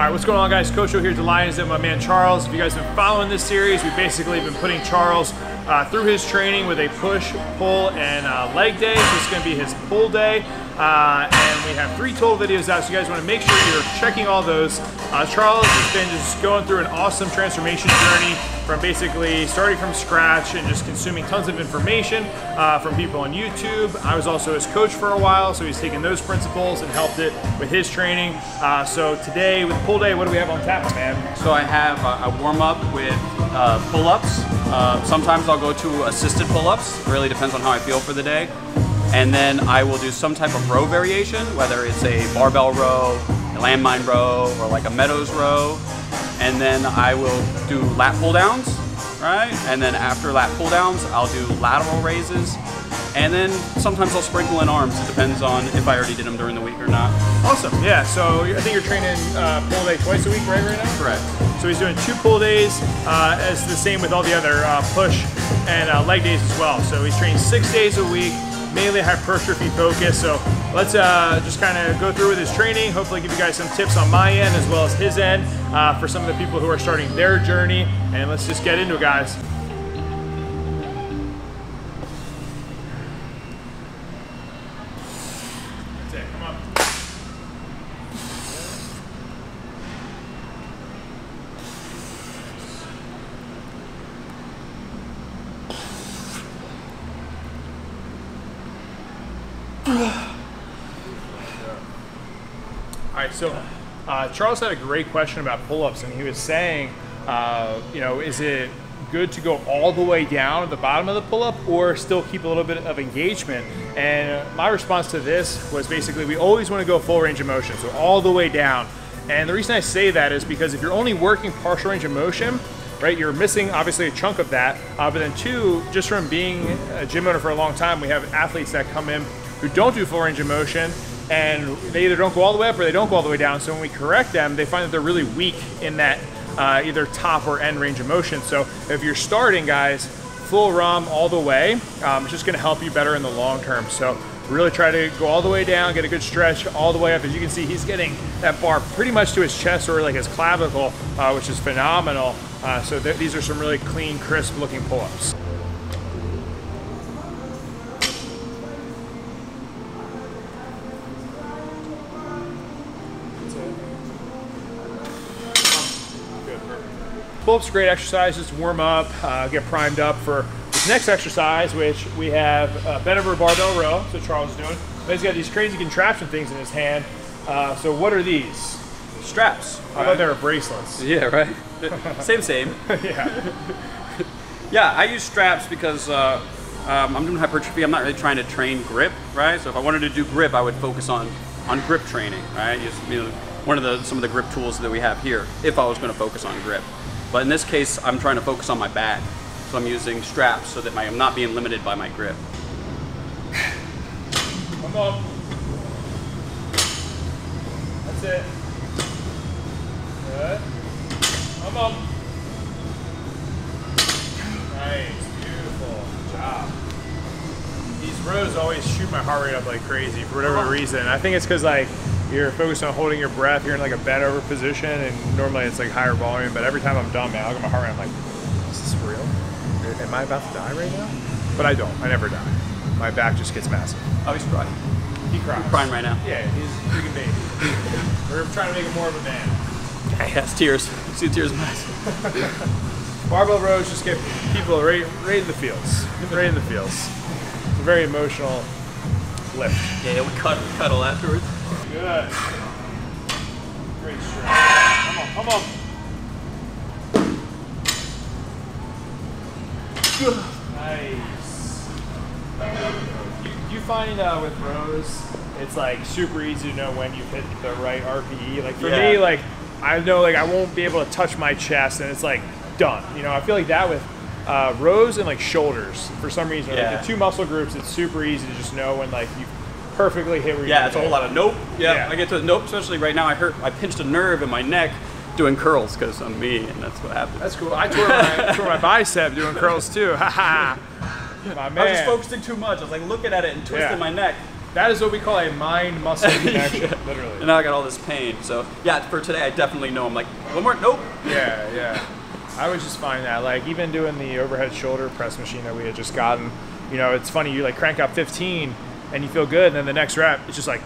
All right, what's going on guys? Coach O here at the Lions Den, my man Charles. If you guys have been following this series, we've basically been putting Charles uh, through his training with a push, pull, and uh, leg day. So this is gonna be his pull day. Uh, and we have three total videos out, so you guys wanna make sure you're checking all those. Uh, Charles has been just going through an awesome transformation journey from basically starting from scratch and just consuming tons of information uh, from people on YouTube. I was also his coach for a while, so he's taken those principles and helped it with his training. Uh, so today with pull day, what do we have on tap, man? So I have a, warm up with uh, pull-ups. Uh, sometimes I'll go to assisted pull-ups. Really depends on how I feel for the day. And then I will do some type of row variation, whether it's a barbell row, a landmine row, or like a meadows row. And then I will do lat pull downs, right? And then after lat pull downs, I'll do lateral raises. And then sometimes I'll sprinkle in arms. It depends on if I already did them during the week or not. Awesome, yeah. So I think you're training uh, pull day twice a week, right? Right now. Correct. So he's doing two pull days, uh, as the same with all the other uh, push and uh, leg days as well. So he's training six days a week, mainly hypertrophy focus. So let's uh, just kind of go through with his training. Hopefully, give you guys some tips on my end as well as his end uh, for some of the people who are starting their journey. And let's just get into it, guys. That's it. Come on. All right, so uh, Charles had a great question about pull-ups, and he was saying, uh, you know, is it good to go all the way down at the bottom of the pull-up, or still keep a little bit of engagement? And my response to this was basically, we always want to go full range of motion, so all the way down. And the reason I say that is because if you're only working partial range of motion, right, you're missing obviously a chunk of that. Uh, but then two, just from being a gym owner for a long time, we have athletes that come in who don't do full range of motion and they either don't go all the way up or they don't go all the way down. So when we correct them, they find that they're really weak in that uh, either top or end range of motion. So if you're starting, guys, full ROM all the way, um, it's just going to help you better in the long term. So really try to go all the way down, get a good stretch all the way up. As you can see, he's getting that bar pretty much to his chest or like his clavicle, uh, which is phenomenal. Uh, so th these are some really clean, crisp looking pull-ups. Pull-ups great exercise, just warm up, uh, get primed up for this next exercise, which we have a bent over barbell row. So Charles is doing. But he's got these crazy contraption things in his hand. Uh, so what are these? Straps. I thought they were bracelets. Yeah, right. same, same. yeah. Yeah, I use straps because uh, um, I'm doing hypertrophy. I'm not really trying to train grip, right? So if I wanted to do grip, I would focus on on grip training, right? Use, you know, one of the some of the grip tools that we have here. If I was going to focus on grip, but in this case, I'm trying to focus on my back, so I'm using straps so that my, I'm not being limited by my grip. Come on. That's it. Good. Come on. Nice. Beautiful. Good job. These rows always shoot my heart rate up like crazy for whatever uh-huh. reason. I think it's because like you're focused on holding your breath. You're in like a bent over position, and normally it's like higher volume. But every time I'm done, man, I look at my heart rate. I'm like, is this for real? Am I about to die right now? But I don't. I never die. My back just gets massive. Oh, he's crying. He cries. crying right now. Yeah, he's a freaking baby. We're trying to make him more of a man. He has tears. You see the tears in my eyes. Barbell rows just get people right, right in the feels. Right in the feels. It's a very emotional lift. Yeah, we cut, cuddle afterwards. Good. Great stretch. Come on, come on. Good. Nice. You, you find uh, with rows, it's like super easy to know when you've hit the right RPE. Like for Yeah. me, like I know like I won't be able to touch my chest, and it's like done. You know, I feel like that with uh, rows and like shoulders for some reason. Yeah. Like the two muscle groups, it's super easy to just know when like you perfectly hit where Yeah, it's a whole lot of nope. Yeah, Yeah. I get to nope, especially right now. I hurt, I pinched a nerve in my neck doing curls because I'm me, and that's what happened. That's cool. I tore my, tore my bicep doing curls too. Ha ha. My man. I was just focusing too much. I was like looking at it and twisting Yeah. my neck. That is what we call a mind muscle connection, literally. And now I got all this pain. So yeah, for today I definitely know. I'm like, one more, nope. Yeah, yeah. I was just finding that, like, even doing the overhead shoulder press machine that we had just gotten, you know, it's funny. You like crank out 15 and you feel good, and then the next rep, it's just like,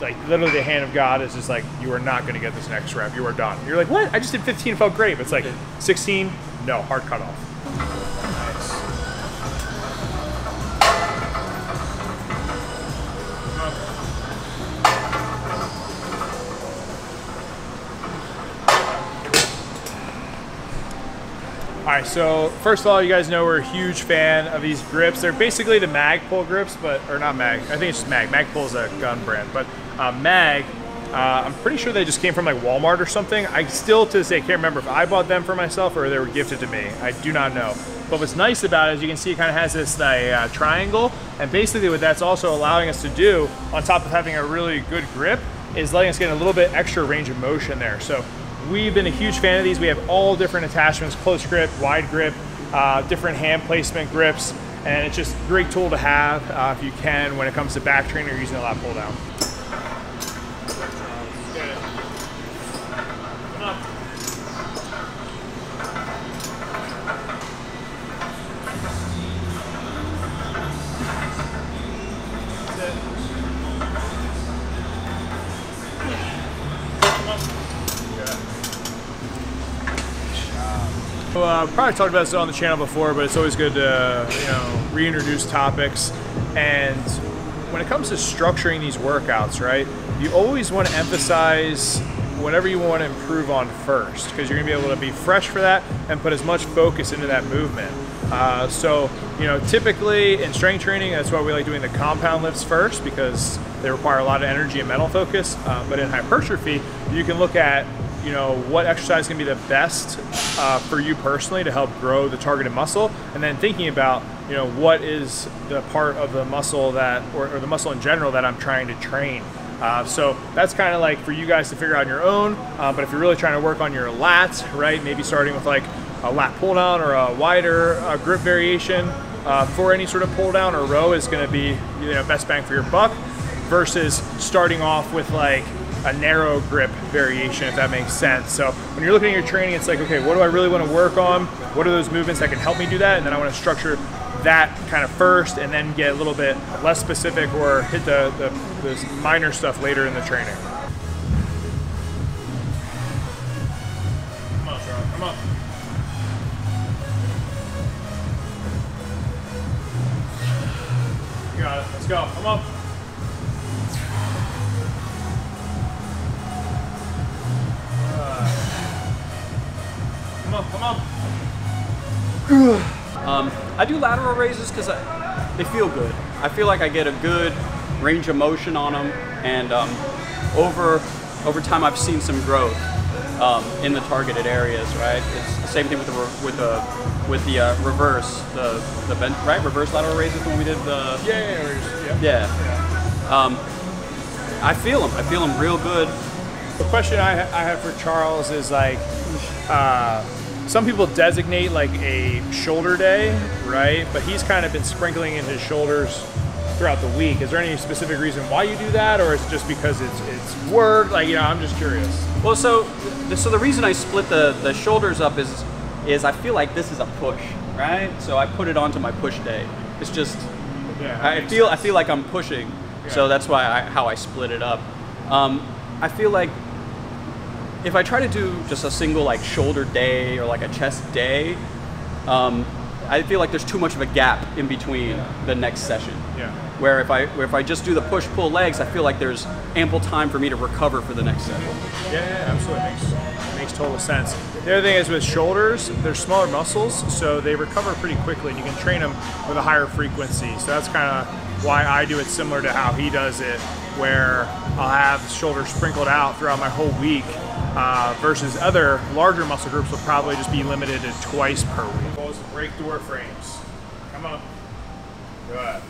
like literally the hand of God is just like, you are not going to get this next rep. You are done. You're like, what? I just did 15, it felt great. But it's like 16, no, hard cut All right, so first of all, you guys know we're a huge fan of these grips. They're basically the Magpul grips, but or not Mag. I think it's just Mag. Magpul is a gun brand, but uh, Mag. Uh, I'm pretty sure they just came from like Walmart or something. I still to this day can't remember if I bought them for myself or they were gifted to me. I do not know. But what's nice about it is you can see it kind of has this uh, triangle, and basically what that's also allowing us to do, on top of having a really good grip, is letting us get a little bit extra range of motion there. So We've been a huge fan of these. We have all different attachments, close grip, wide grip, uh, different hand placement grips, and it's just a great tool to have uh, if you can when it comes to back training or using a lat pull down. Uh, probably talked about this on the channel before, but it's always good to you know reintroduce topics. And when it comes to structuring these workouts, right, you always want to emphasize whatever you want to improve on first, because you're going to be able to be fresh for that and put as much focus into that movement. Uh, so, you know, typically in strength training, that's why we like doing the compound lifts first because they require a lot of energy and mental focus. Uh, but in hypertrophy, you can look at you know what exercise can be the best uh, for you personally to help grow the targeted muscle? And then thinking about you know what is the part of the muscle that or, or the muscle in general that i'm trying to train? Uh, so that's kind of like for you guys to figure out on your own uh, but if you're really trying to work on your lats right maybe starting with like a lat pull down or a wider uh, grip variation uh, for any sort of pull down or row is going to be you know best bang for your buck versus starting off with like a narrow grip variation, if that makes sense. So when you're looking at your training, it's like, okay, what do I really want to work on? What are those movements that can help me do that? And then I want to structure that kind of first and then get a little bit less specific or hit the, the, the minor stuff later in the training. Come on, come on. Got it, let's go, come on. Come on. Um, I do lateral raises because they feel good. I feel like I get a good range of motion on them, and um, over over time I've seen some growth um, in the targeted areas. Right, it's the same thing with the with the with the uh, reverse, the the bench, right reverse lateral raises when we did the Yeah, yeah, yeah. yeah. yeah. Um, I feel them. I feel them real good. The question I, I have for Charles is like, uh, some people designate like a shoulder day, right? But he's kind of been sprinkling in his shoulders throughout the week. Is there any specific reason why you do that, or is it just because it's it's work? Like, you know, I'm just curious. Well, so the, so the reason I split the, the shoulders up is is I feel like this is a push, right? So I put it onto my push day. It's just Yeah, I feel I feel like I'm pushing, so that's why I, how I split it up. Um, I feel like if I try to do just a single like shoulder day or like a chest day, um, I feel like there's too much of a gap in between the next session. Yeah. Where if I where if I just do the push pull legs, I feel like there's ample time for me to recover for the next session. Yeah, yeah, absolutely. Makes, makes total sense. The other thing is with shoulders, they're smaller muscles, so they recover pretty quickly, and you can train them with a higher frequency. So that's kind of why I do it similar to how he does it, where I'll have shoulders sprinkled out throughout my whole week, uh, versus other larger muscle groups will probably just be limited to twice per week. Goals to break door frames. Come on. Good.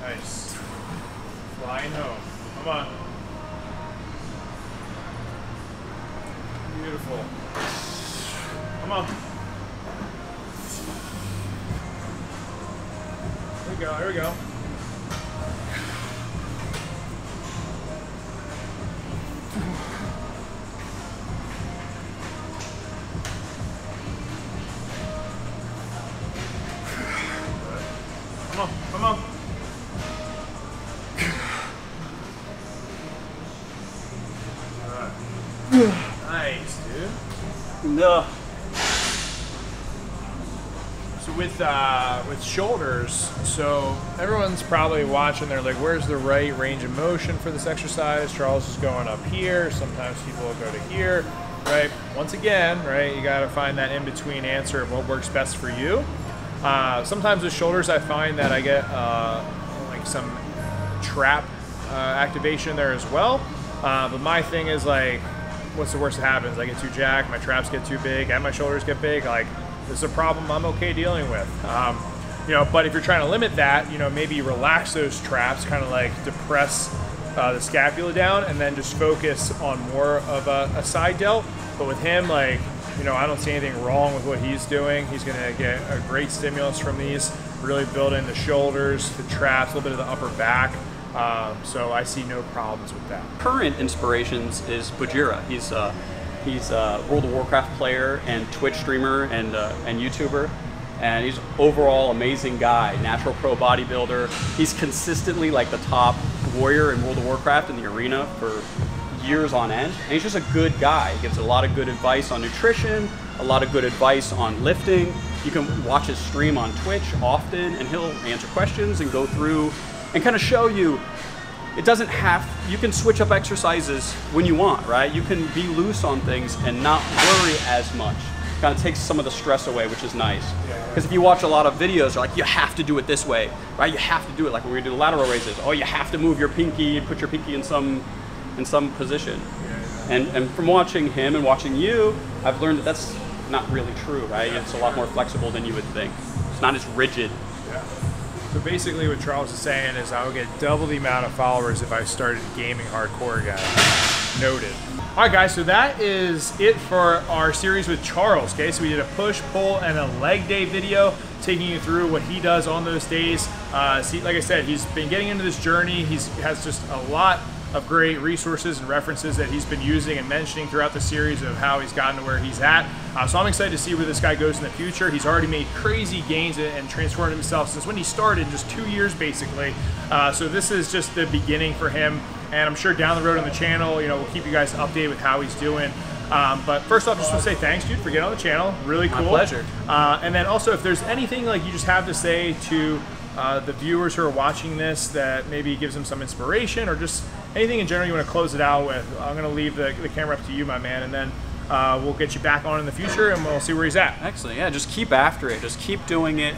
Nice. Flying home. Come on. Beautiful. Come on. There we go. Here we go. Nice, dude. No. So with uh, with shoulders, so everyone's probably watching. They're like, "Where's the right range of motion for this exercise?" Charles is going up here. Sometimes people will go to here, right? Once again, right, you got to find that in between answer of what works best for you. Uh, sometimes with shoulders, I find that I get uh, like some trap uh, activation there as well. Uh, but my thing is like, what's the worst that happens? I get too jacked, my traps get too big, and my shoulders get big. Like, this is a problem I'm okay dealing with. Um, you know, but if you're trying to limit that, you know, maybe relax those traps, kind of like depress uh, the scapula down, and then just focus on more of a, a side delt. But with him, like, you know, I don't see anything wrong with what he's doing. He's going to get a great stimulus from these, really build in the shoulders, the traps, a little bit of the upper back. Um, so I see no problems with that. Current inspirations is Bajheera. He's uh, he's a World of Warcraft player and Twitch streamer and uh, and YouTuber, and he's overall amazing guy. Natural pro bodybuilder. He's consistently like the top warrior in World of Warcraft in the arena for years on end. And he's just a good guy. He gives a lot of good advice on nutrition, a lot of good advice on lifting. You can watch his stream on Twitch often, and he'll answer questions and go through and kind of show you it doesn't have you can switch up exercises when you want right? You can be loose on things and not worry as much. Kind of takes some of the stress away which is nice. Because if you watch a lot of videos like you have to do it this way right? You have to do it like when we do the lateral raises. Oh you have to move your pinky and put your pinky in some in some position. And and from watching him and watching you i've learned that that's not really true right? It's a lot more flexible than you would think. It's not as rigid So basically, what Charles is saying is I would get double the amount of followers if I started gaming hardcore again. Noted. All right, guys. So that is it for our series with Charles. Okay, so we did a push, pull, and a leg day video taking you through what he does on those days. Uh, see, like I said, he's been getting into this journey. He's has just a lot of great resources and references that he's been using and mentioning throughout the series of how he's gotten to where he's at. Uh, so I'm excited to see where this guy goes in the future. He's already made crazy gains and transformed himself since when he started, just two years basically. Uh, so this is just the beginning for him. And I'm sure down the road on the channel, you know, we'll keep you guys updated with how he's doing. Um, but first off, just want to say thanks, dude, for getting on the channel. Really cool. My pleasure. Uh, and then also, if there's anything like you just have to say to uh, the viewers who are watching this that maybe gives them some inspiration or just anything in general you want to close it out with, I'm going to leave the, the camera up to you, my man, and then uh, we'll get you back on in the future and we'll see where he's at. Excellent. Yeah, just keep after it. Just keep doing it.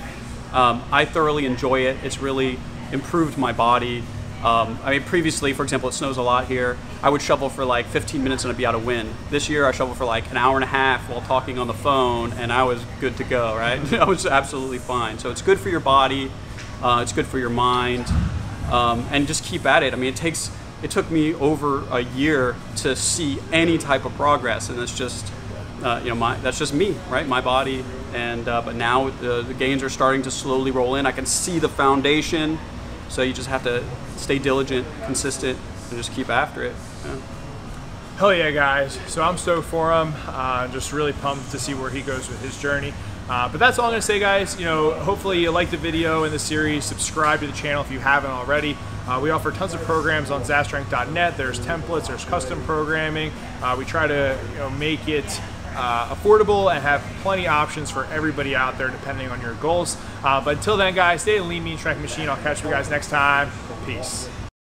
Um, I thoroughly enjoy it. It's really improved my body. Um, I mean, previously, for example, it snows a lot here. I would shovel for like 15 minutes and I'd be out of wind. This year, I shoveled for like an hour and a half while talking on the phone, and I was good to go. Right? I was absolutely fine. So it's good for your body. Uh, it's good for your mind, um, and just keep at it. I mean, it takes. It took me over a year to see any type of progress, and that's just, uh, you know, my that's just me, right? My body, and uh, but now the, the gains are starting to slowly roll in. I can see the foundation, so you just have to stay diligent, consistent, and just keep after it. Yeah. Hell yeah, guys. So I'm stoked for him. Uh, just really pumped to see where he goes with his journey. Uh, but that's all I'm going to say, guys. You know, hopefully you like the video and the series. Subscribe to the channel if you haven't already. Uh, we offer tons of programs on szatstrength.net. There's templates, there's custom programming. Uh, we try to you know, make it uh, affordable and have plenty of options for everybody out there depending on your goals. Uh, but until then, guys, stay lean, mean, strength machine. I'll catch you guys next time. Peace.